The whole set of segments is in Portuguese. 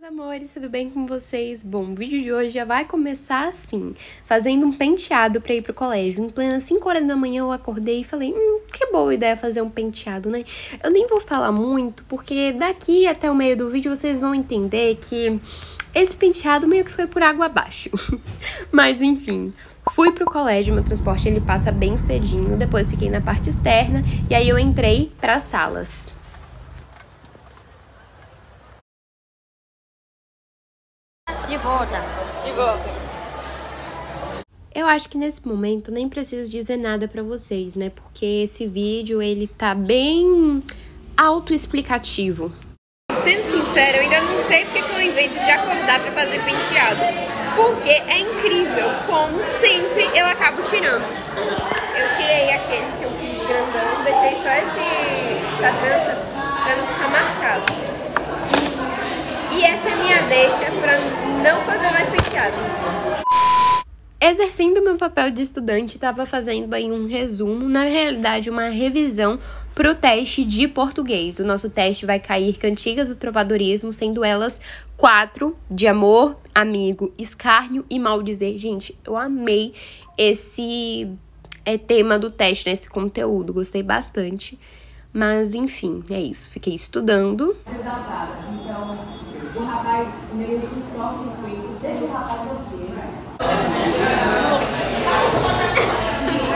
Meus amores, tudo bem com vocês? Bom, o vídeo de hoje já vai começar assim, fazendo um penteado para ir pro colégio. Em plena 5 horas da manhã eu acordei e falei, hum, que boa ideia fazer um penteado, né? Eu nem vou falar muito, porque daqui até o meio do vídeo vocês vão entender que esse penteado meio que foi por água abaixo. Mas enfim, Fui pro colégio, meu transporte ele passa bem cedinho, depois fiquei na parte externa e aí eu entrei para as salas. De volta. De volta. Eu acho que nesse momento nem preciso dizer nada para vocês, né? Porque esse vídeo ele tá bem autoexplicativo. Sendo sincero, eu ainda não sei porque que eu invento de acordar para fazer penteado. Porque é incrível como sempre eu acabo tirando. Eu tirei aquele que eu fiz grandão, deixei só esse, essa trança para não ficar marcado. E essa é a minha deixa para não fazer mais penteado. Exercendo meu papel de estudante, estava fazendo aí um resumo, na realidade uma revisão para o teste de português. O nosso teste vai cair cantigas do trovadorismo, sendo elas quatro de amor, amigo, escárnio e maldizer. Gente, eu amei esse é, tema do teste, nesse né, conteúdo, gostei bastante. Mas enfim, é isso. Fiquei estudando. Exaltada. Então, rapaz meio que sofre com isso. Deixa o rapaz o quê,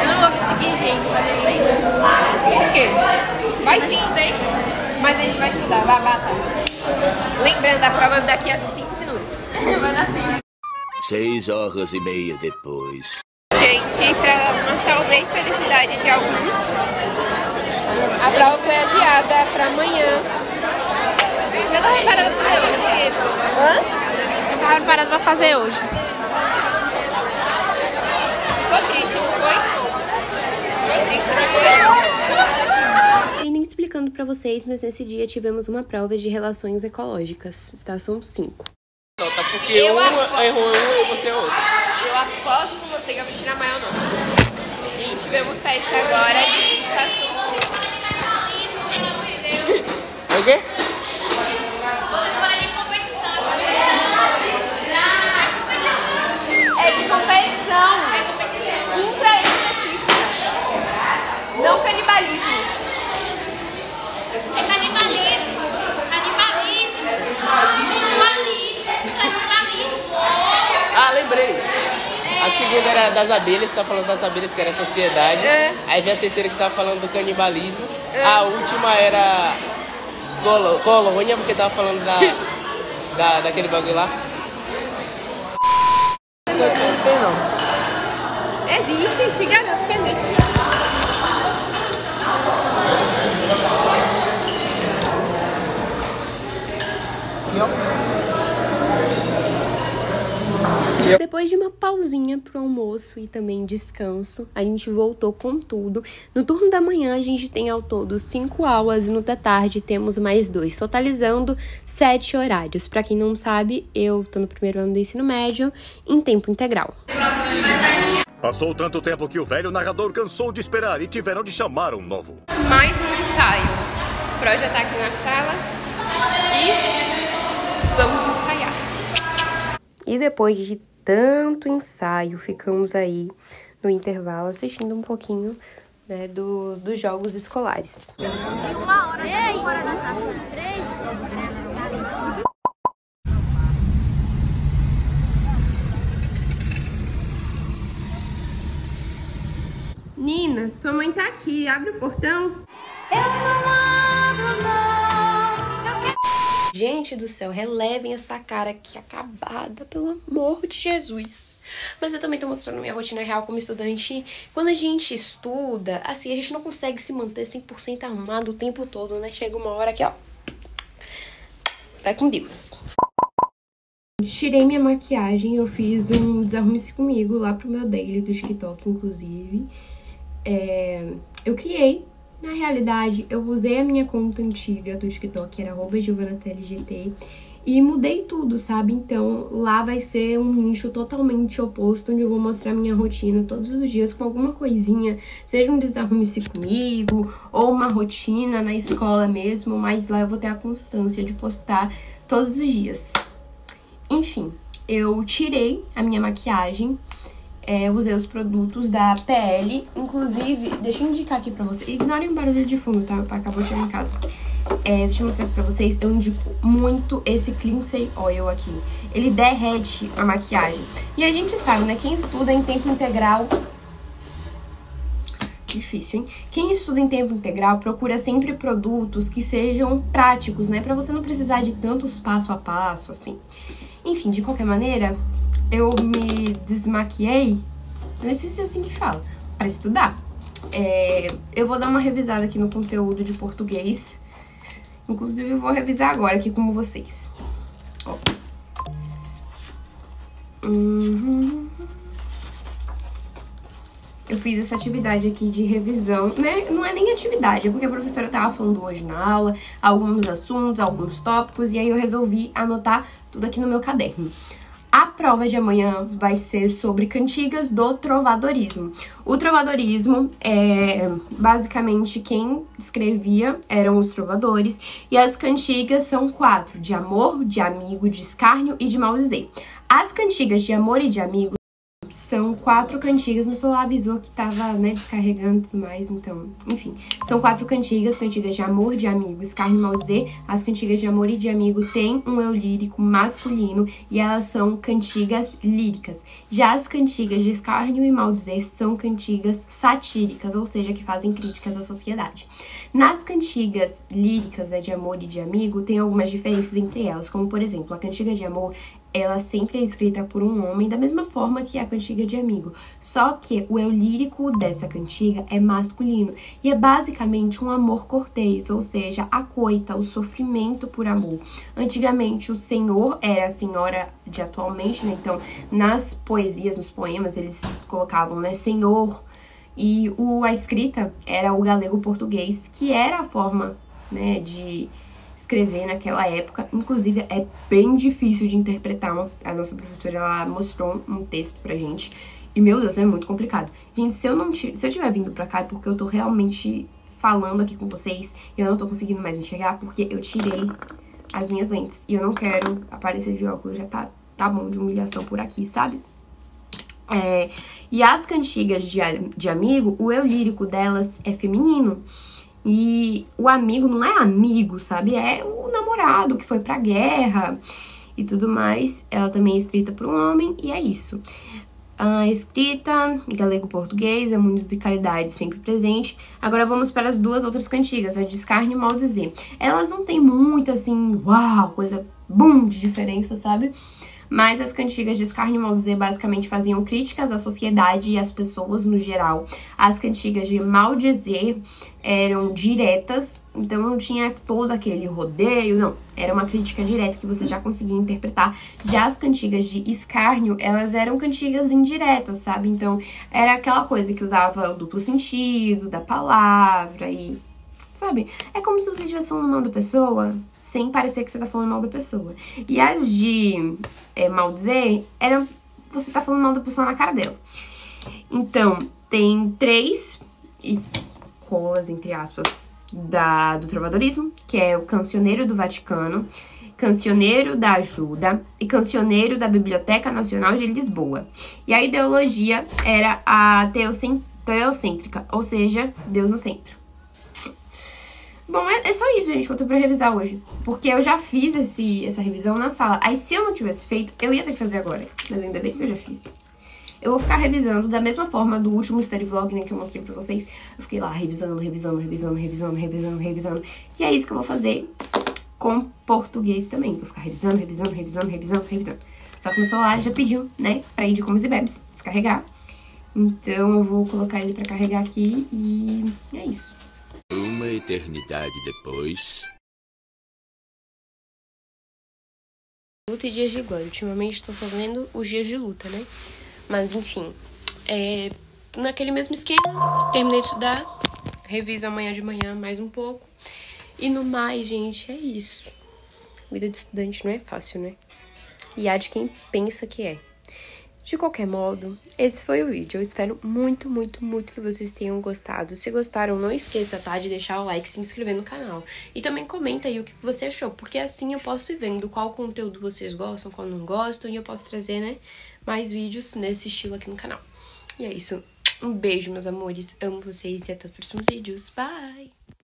Eu não vou conseguir, gente, fazer isso. Por quê? Vai sim. Mas a gente vai estudar, vai batalha. Lembrando, a prova é daqui a 5 minutos. vai dar tempo. Seis horas e meia depois. Gente, pra uma talvez felicidade de alguns, a prova foi adiada pra amanhã. Eu tava preparada pra fazer hoje. Hã? Eu tava preparada pra fazer hoje. Ficou triste, não foi? Ficou triste, não foi? Explicando para vocês, mas nesse dia tivemos uma prova de relações ecológicas, estação 5. Nota, porque Eu um aposto. errou um e você é outro. Eu aposto com você que eu vou tirar maior nota. E tivemos teste agora de estação. É o quê? É de competição. Intra específica. Não canibalismo. É canibalismo. Canibalismo. Canibalismo. Canibalismo. Ah, lembrei. A segunda era das abelhas, que tá falando das abelhas, que era a sociedade. É. Aí vem a terceira que tá falando do canibalismo. A última era colo- colônia, porque tava falando da, da, daquele bagulho lá. Não tem não. Existe, te garanto que existe. Depois de uma pausinha pro almoço e também descanso, a gente voltou com tudo. No turno da manhã a gente tem ao todo cinco aulas e no da tarde temos mais dois, totalizando sete horários. Para quem não sabe, eu tô no primeiro ano do ensino médio em tempo integral. Passou tanto tempo que o velho narrador cansou de esperar e tiveram de chamar um novo. Mais um ensaio. O Pro já tá aqui na sala. E vamos ensaiar. E depois de tanto ensaio, ficamos aí no intervalo assistindo um pouquinho né, do, dos jogos escolares. Nina, tua mãe tá aqui. Abre o portão. Gente do céu, relevem essa cara aqui acabada, pelo amor de Jesus. Mas eu também tô mostrando minha rotina real como estudante. Quando a gente estuda, assim, a gente não consegue se manter 100% arrumado o tempo todo, né? Chega uma hora que, ó. Vai com Deus. Tirei minha maquiagem, eu fiz um desarrume-se comigo lá pro meu daily do TikTok, inclusive. É, eu criei na realidade, eu usei a minha conta antiga do TikTok, que era giovanatelgt, e mudei tudo, sabe? Então lá vai ser um nicho totalmente oposto, onde eu vou mostrar minha rotina todos os dias com alguma coisinha, seja um desarrume-se comigo, ou uma rotina na escola mesmo, mas lá eu vou ter a constância de postar todos os dias. Enfim, eu tirei a minha maquiagem, é, usei os produtos da PL. Inclusive, deixa eu indicar aqui pra vocês. Ignorem o barulho de fundo, tá? Acabou de chegar em casa. É, deixa eu mostrar aqui pra vocês. Eu indico muito esse Cleansey Oil aqui. Ele derrete a maquiagem. E a gente sabe, né? Quem estuda em tempo integral difícil, hein? Quem estuda em tempo integral procura sempre produtos que sejam práticos, né? Pra você não precisar de tantos passo a passo, assim. Enfim, de qualquer maneira, eu me desmaquiei, não sei se é assim que fala, pra estudar. É, eu vou dar uma revisada aqui no conteúdo de português. Inclusive, eu vou revisar agora aqui com vocês. Ó. Uhum. Eu fiz essa atividade aqui de revisão, né? Não é nem atividade, é porque a professora tava falando hoje na aula, alguns assuntos, alguns tópicos, e aí eu resolvi anotar tudo aqui no meu caderno. Prova de amanhã vai ser sobre cantigas do trovadorismo. O trovadorismo é basicamente quem escrevia eram os trovadores e as cantigas são quatro: de amor, de amigo, de escárnio e de maldizer. As cantigas de amor e de amigo são quatro cantigas. Meu celular avisou que tava, né, descarregando e tudo mais, então, enfim. São quatro cantigas, cantigas de amor, de amigo, escárnio e maldizer. As cantigas de amor e de amigo têm um eu lírico masculino e elas são cantigas líricas. Já as cantigas de escárnio e maldizer são cantigas satíricas, ou seja, que fazem críticas à sociedade. Nas cantigas líricas, né, de amor e de amigo, tem algumas diferenças entre elas, como por exemplo, a cantiga de amor ela sempre é escrita por um homem, da mesma forma que a cantiga de amigo. Só que o eu lírico dessa cantiga é masculino e é basicamente um amor cortês, ou seja, a coita, o sofrimento por amor. Antigamente o senhor era a senhora de atualmente, né? Então, nas poesias, nos poemas, eles colocavam, né, senhor. E o, a escrita era o galego português, que era a forma, né, de escrever naquela época. Inclusive, é bem difícil de interpretar. A nossa professora ela mostrou um texto pra gente. E, meu Deus, é muito complicado. Gente, se eu não se eu tiver vindo pra cá é porque eu tô realmente falando aqui com vocês e eu não tô conseguindo mais enxergar porque eu tirei as minhas lentes. E eu não quero aparecer de óculos, já tá, tá bom de humilhação por aqui, sabe? É, e as cantigas de, de amigo, o eu lírico delas é feminino. E o amigo não é amigo, sabe? É o namorado que foi pra guerra e tudo mais. Ela também é escrita por um homem e é isso. A escrita, galego-português, a musicalidade sempre presente. Agora vamos para as duas outras cantigas, a de Escarne e Maldizer. Elas não têm muito, assim, uau, coisa, bum, de diferença, sabe? Mas as cantigas de escárnio e maldizer basicamente faziam críticas à sociedade e às pessoas no geral. As cantigas de maldizer eram diretas, então não tinha todo aquele rodeio, não. Era uma crítica direta que você já conseguia interpretar. Já as cantigas de escárnio, elas eram cantigas indiretas, sabe? Então era aquela coisa que usava o duplo sentido da palavra e sabe? É como se você estivesse falando mal da pessoa, sem parecer que você tá falando mal da pessoa. E as de é, maldizer, eram você tá falando mal da pessoa na cara dela. Então, tem três escolas, entre aspas, da, do trovadorismo, que é o Cancioneiro do Vaticano, Cancioneiro da Ajuda e Cancioneiro da Biblioteca Nacional de Lisboa. E a ideologia era a teocêntrica, ou seja, Deus no centro. Bom, é, é, só isso, gente, que eu tô pra revisar hoje. Porque eu já fiz esse, essa revisão na sala. Aí, se eu não tivesse feito, eu ia ter que fazer agora. Mas ainda bem que eu já fiz. Eu vou ficar revisando da mesma forma do último study vlog, né, que eu mostrei pra vocês. Eu fiquei lá revisando, revisando, revisando, revisando, revisando, revisando. E é isso que eu vou fazer com português também. Vou ficar revisando, revisando, revisando, revisando, revisando. Só que meu celular já pediu, né, pra ir de comes e bebes, descarregar. Então eu vou colocar ele pra carregar aqui e é isso. Eternidade depois. Luta e dias de glória. Ultimamente estou só vendo os dias de luta, né? Mas enfim, é, naquele mesmo esquema, terminei de estudar, reviso amanhã de manhã mais um pouco. E no mais, gente, é isso. Vida de estudante não é fácil, né? E há de quem pensa que é. De qualquer modo, esse foi o vídeo. Eu espero muito, muito, muito que vocês tenham gostado. Se gostaram, não esqueça, tá? De deixar o like se inscrever no canal. E também comenta aí o que você achou, porque assim eu posso ir vendo qual conteúdo vocês gostam, qual não gostam, e eu posso trazer, né, mais vídeos nesse estilo aqui no canal. E é isso. Um beijo, meus amores. Amo vocês e até os próximos vídeos. Bye!